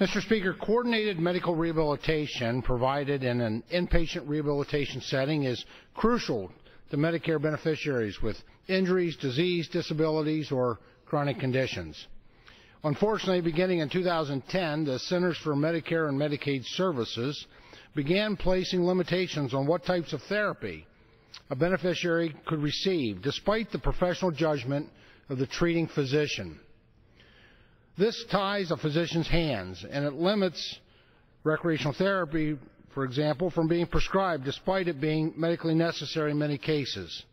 Mr. Speaker, coordinated medical rehabilitation provided in an inpatient rehabilitation setting is crucial to Medicare beneficiaries with injuries, disease, disabilities, or chronic conditions. Unfortunately, beginning in 2010, the Centers for Medicare and Medicaid Services began placing limitations on what types of therapy a beneficiary could receive, despite the professional judgment of the treating physician. This ties a physician's hands and it limits recreational therapy, for example, from being prescribed despite it being medically necessary in many cases.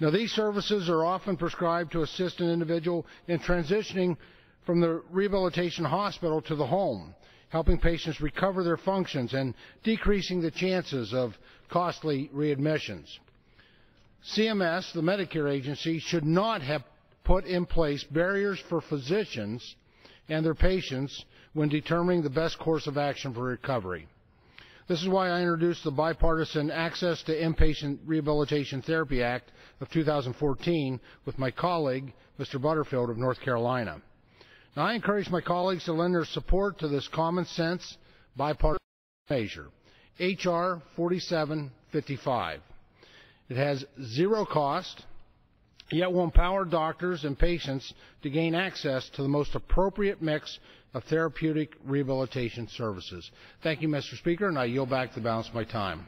Now, these services are often prescribed to assist an individual in transitioning from the rehabilitation hospital to the home, helping patients recover their functions and decreasing the chances of costly readmissions. CMS, the Medicare agency, should not have put in place barriers for physicians and their patients when determining the best course of action for recovery. This is why I introduced the Bipartisan Access to Inpatient Rehabilitation Therapy Act of 2014 with my colleague, Mr. Butterfield of North Carolina. Now, I encourage my colleagues to lend their support to this common sense bipartisan measure, H.R. 4755. It has zero cost yet will empower doctors and patients to gain access to the most appropriate mix of therapeutic rehabilitation services. Thank you, Mr. Speaker, and I yield back the balance of my time.